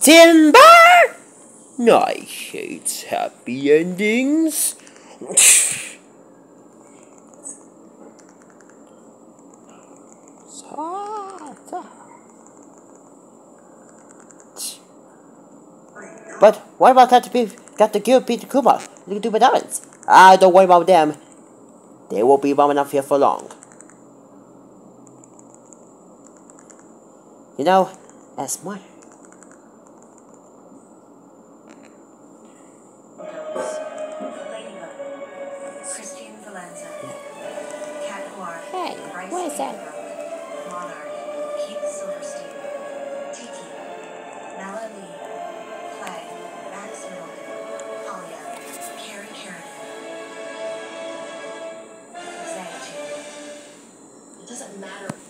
Timber! I hate happy endings. But what about that to be got to kill Peter Kuma? You can do it. Ah, don't worry about them. They won't be roaming up here for long. You know, as much Christine Valenza. Cat Noir. Hey, what is that? Monarch. Silverstein. Tikki. Clay. Max Milk. Carrie Karen. It doesn't matter.